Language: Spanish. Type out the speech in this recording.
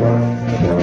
Música